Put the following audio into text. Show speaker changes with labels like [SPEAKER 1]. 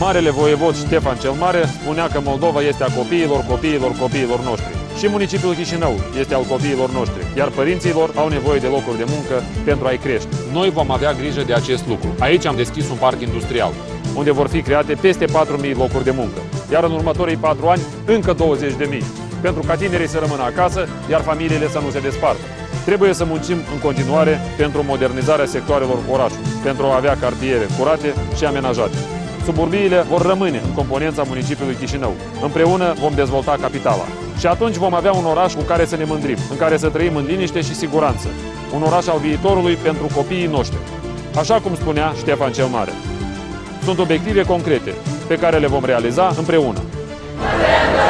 [SPEAKER 1] Marele voievod Ștefan cel Mare spunea că Moldova este a copiilor, copiilor, copiilor noștri. Și municipiul Chișinău este al copiilor noștri, iar părinților au nevoie de locuri de muncă pentru a-i crește. Noi vom avea grijă de acest lucru. Aici am deschis un parc industrial, unde vor fi create peste 4.000 locuri de muncă, iar în următorii 4 ani încă 20.000, pentru ca tinerii să rămână acasă, iar familiile să nu se despartă. Trebuie să muncim în continuare pentru modernizarea sectoarelor orașului, pentru a avea cartiere curate și amenajate. Suburbiile vor rămâne în componența municipiului Chișinău. Împreună vom dezvolta capitala. Și atunci vom avea un oraș cu care să ne mândrim, în care să trăim în liniște și siguranță. Un oraș al viitorului pentru copiii noștri. Așa cum spunea Ștefan cel Mare. Sunt obiective concrete pe care le vom realiza împreună.
[SPEAKER 2] Avem dorințe